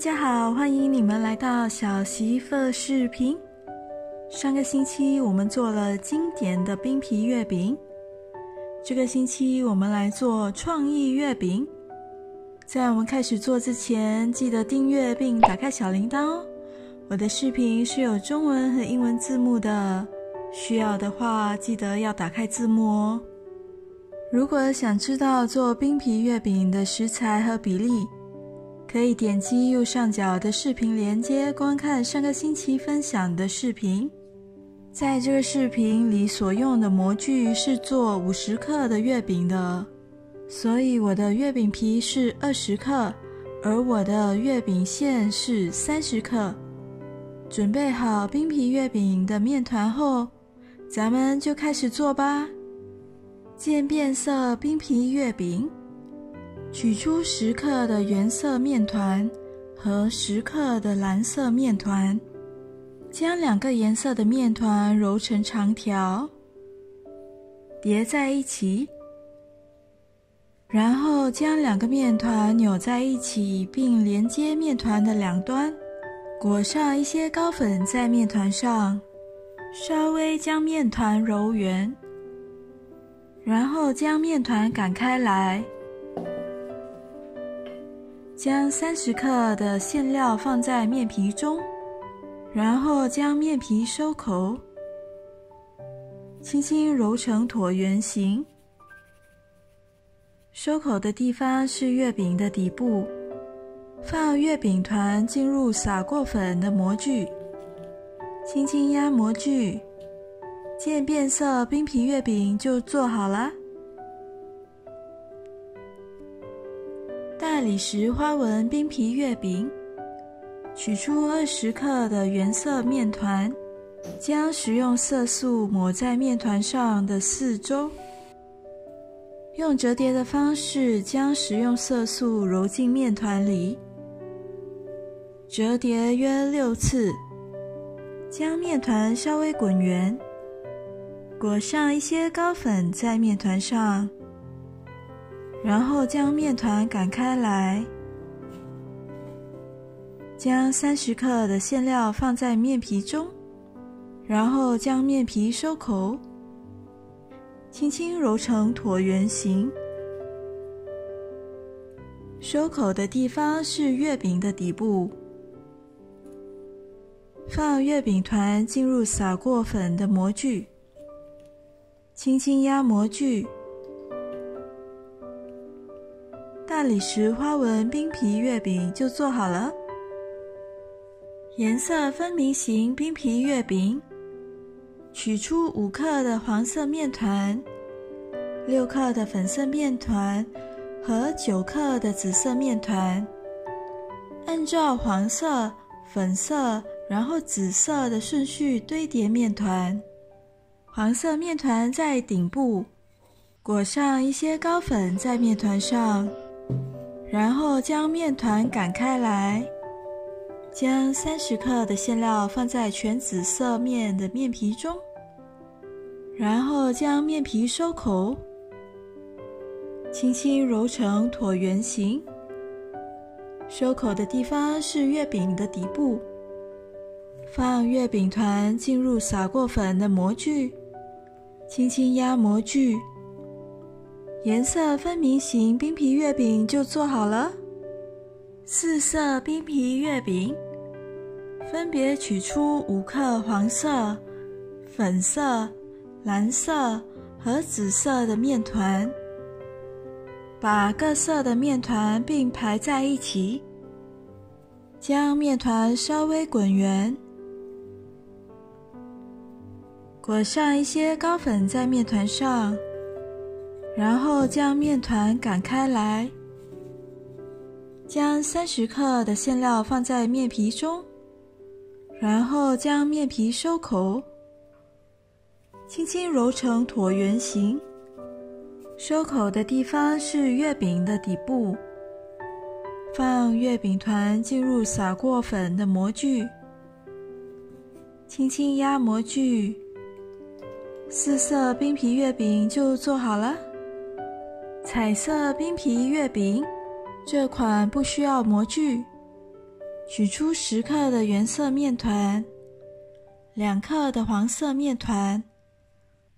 大家好，欢迎你们来到小媳妇视频。上个星期我们做了经典的冰皮月饼，这个星期我们来做创意月饼。在我们开始做之前，记得订阅并打开小铃铛哦。我的视频是有中文和英文字幕的，需要的话记得要打开字幕哦。如果想知道做冰皮月饼的食材和比例，可以点击右上角的视频连接观看上个星期分享的视频。在这个视频里所用的模具是做五十克的月饼的。所以我的月饼皮是二十克，而我的月饼馅是三十克。准备好冰皮月饼的面团后，咱们就开始做吧。渐变色冰皮月饼，取出十克的原色面团和十克的蓝色面团，将两个颜色的面团揉成长条，叠在一起。然后将两个面团扭在一起，并连接面团的两端，裹上一些高粉在面团上，稍微将面团揉圆，然后将面团擀开来，将三十克的馅料放在面皮中，然后将面皮收口，轻轻揉成椭圆形。收口的地方是月饼的底部，放月饼团进入撒过粉的模具，轻轻压模具，渐变色冰皮月饼就做好了。大理石花纹冰皮月饼，取出二十克的原色面团，将食用色素抹在面团上的四周。用折叠的方式将食用色素揉进面团里，折叠约六次，将面团稍微滚圆，裹上一些高粉在面团上，然后将面团擀开来，将三十克的馅料放在面皮中，然后将面皮收口。轻轻揉成椭圆形，收口的地方是月饼的底部。放月饼团进入撒过粉的模具，轻轻压模具。大理石花纹冰皮月饼就做好了。颜色分明型冰皮月饼。取出五克的黄色面团，六克的粉色面团和九克的紫色面团，按照黄色、粉色，然后紫色的顺序堆叠面团。黄色面团在顶部，裹上一些糕粉在面团上，然后将面团擀开来。将三十克的馅料放在全紫色面的面皮中，然后将面皮收口，轻轻揉成椭圆形。收口的地方是月饼的底部。放月饼团进入撒过粉的模具，轻轻压模具，颜色分明型冰皮月饼就做好了。四色冰皮月饼，分别取出五克黄色、粉色、蓝色和紫色的面团，把各色的面团并排在一起，将面团稍微滚圆，裹上一些高粉在面团上，然后将面团擀开来。将三十克的馅料放在面皮中，然后将面皮收口，轻轻揉成椭圆形。收口的地方是月饼的底部。放月饼团进入撒过粉的模具，轻轻压模具，四色冰皮月饼就做好了。彩色冰皮月饼。这款不需要模具，取出十克的原色面团，两克的黄色面团，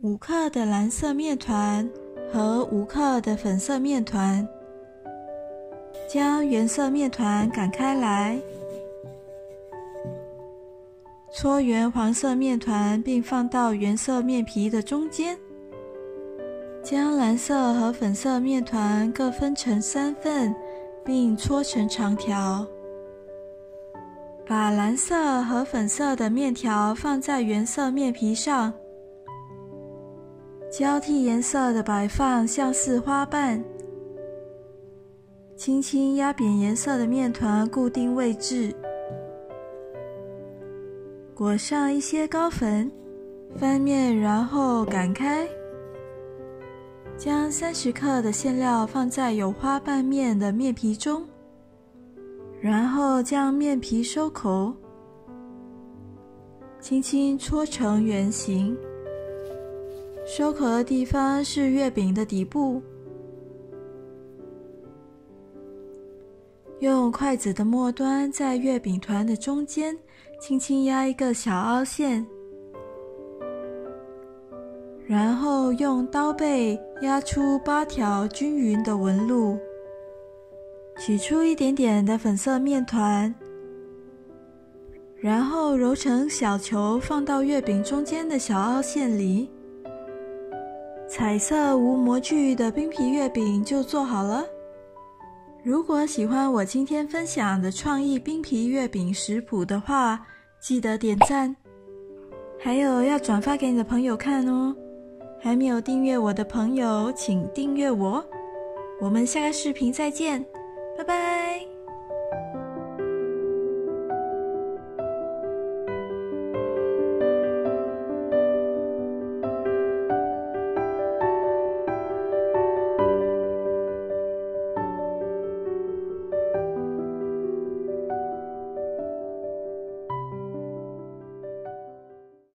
五克的蓝色面团和五克的粉色面团，将原色面团擀开来，搓圆黄色面团，并放到原色面皮的中间。将蓝色和粉色面团各分成三份，并搓成长条。把蓝色和粉色的面条放在原色面皮上，交替颜色的摆放，像是花瓣。轻轻压扁颜色的面团，固定位置。裹上一些高粉，翻面，然后擀开。将三十克的馅料放在有花瓣面的面皮中，然后将面皮收口，轻轻搓成圆形。收口的地方是月饼的底部，用筷子的末端在月饼团的中间轻轻压一个小凹陷。然后用刀背压出八条均匀的纹路，取出一点点的粉色面团，然后揉成小球，放到月饼中间的小凹陷里。彩色无模具的冰皮月饼就做好了。如果喜欢我今天分享的创意冰皮月饼食谱的话，记得点赞，还有要转发给你的朋友看哦。还没有订阅我的朋友，请订阅我。我们下个视频再见，拜拜。